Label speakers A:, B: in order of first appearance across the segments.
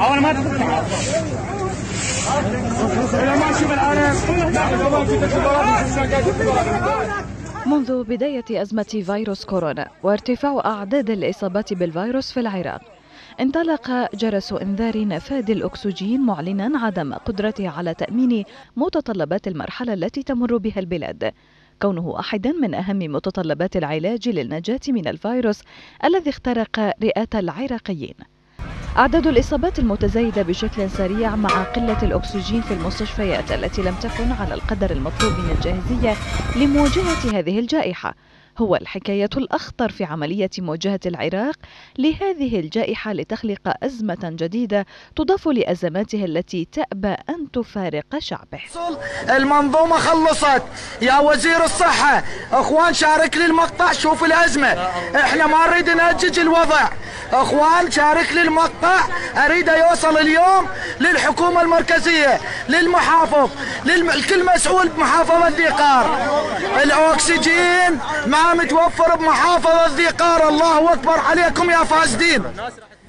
A: أول ما
B: منذ بداية أزمة فيروس كورونا وارتفاع أعداد الإصابات بالفيروس في العراق انطلق جرس إنذار نفاذ الأكسجين معلنا عدم قدرته على تأمين متطلبات المرحلة التي تمر بها البلاد. كونه واحدا من أهم متطلبات العلاج للنجاة من الفيروس الذي اخترق رئات العراقيين. أعداد الإصابات المتزايدة بشكل سريع مع قلة الأكسجين في المستشفيات التي لم تكن على القدر المطلوب من الجاهزية لمواجهة هذه الجائحة. هو الحكاية الأخطر في عملية مواجهة العراق لهذه الجائحة لتخلق أزمة جديدة تضاف لأزماته التي تأبى أن تفارق شعبه.
C: المنظومة خلصت. يا وزير الصحة أخوان شارك لي المقطع شوف الأزمة. إحنا ما نريد نأجج الوضع. أخوان شارك لي المقطع أريد يوصل اليوم للحكومة المركزية للمحافظ لكل مسؤول بمحافظة ذي قار الاكسجين متوفر بمحافظة ذي قار الله أكبر عليكم يا فاسدين.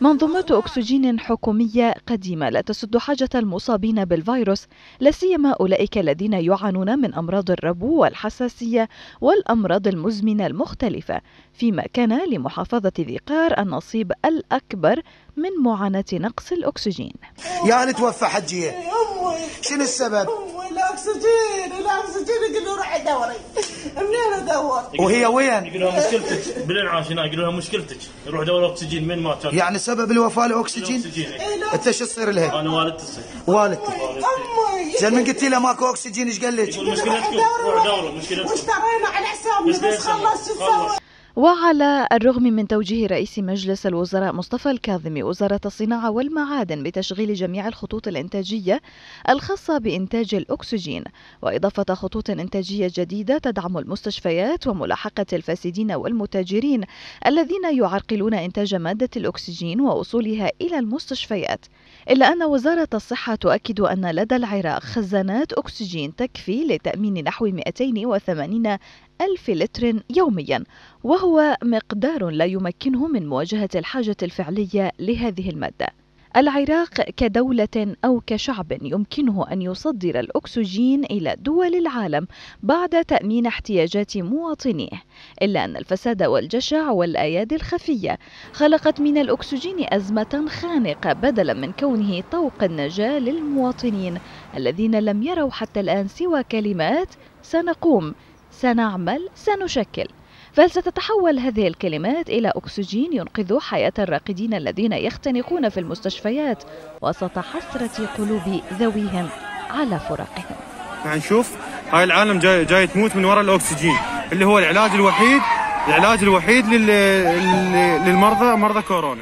B: منظومات أكسجين حكومية قديمة لا تسد حاجة المصابين بالفيروس لا سيما أولئك الذين يعانون من أمراض الربو والحساسية والأمراض المزمنة المختلفة فيما كان لمحافظة ذي قار النصيب الأكبر من معاناة نقص الأكسجين.
C: يعني توفى حجية. شنو السبب؟
D: الأكسجين الأكسجين يقول له روح دوري ادور؟
C: وهي وين؟
E: يقول لها مشكلتك. بالانعاش هنا يقول لها مشكلتك. روح دور اكسجين من ما كان
C: يعني سبب الوفاة الأكسجين؟
E: الاكسجين
C: أنت شو تصير لها؟
E: أنا والدتي تصير.
C: والدتك
D: أمي
C: زين من قلت لها ماكو أكسجين؟ إيش قال لك؟
E: يقول مشكلتكم. روح دوروا مشكلتكم
D: واشترينا على حسابنا
E: بس
D: خلص شو؟
B: وعلى الرغم من توجيه رئيس مجلس الوزراء مصطفى الكاظمي وزارة الصناعة والمعادن بتشغيل جميع الخطوط الإنتاجية الخاصة بإنتاج الأكسجين وإضافة خطوط إنتاجية جديدة تدعم المستشفيات وملاحقة الفاسدين والمتاجرين الذين يعرقلون إنتاج مادة الأكسجين ووصولها إلى المستشفيات. إلا أن وزارة الصحة تؤكد أن لدى العراق خزانات أكسجين تكفي لتأمين نحو 280 ألف لتر يوميا وهو مقدار لا يمكنه من مواجهة الحاجة الفعلية لهذه المادة. العراق كدولة أو كشعب يمكنه أن يصدر الأكسجين إلى دول العالم بعد تأمين احتياجات مواطنيه إلا أن الفساد والجشع والأيادي الخفية خلقت من الأكسجين أزمة خانقة بدلا من كونه طوق النجاة للمواطنين الذين لم يروا حتى الآن سوى كلمات سنقوم سنعمل سنشكل. فهل ستتحول هذه الكلمات إلى أكسجين ينقذ حياة الراقدين الذين يختنقون في المستشفيات وسط حسرة قلوب ذويهم على فراقهم.
F: يعني نشوف هاي العالم جاي جاي تموت من وراء الأكسجين اللي هو العلاج الوحيد العلاج الوحيد لل- لل- للمرضى مرضى كورونا.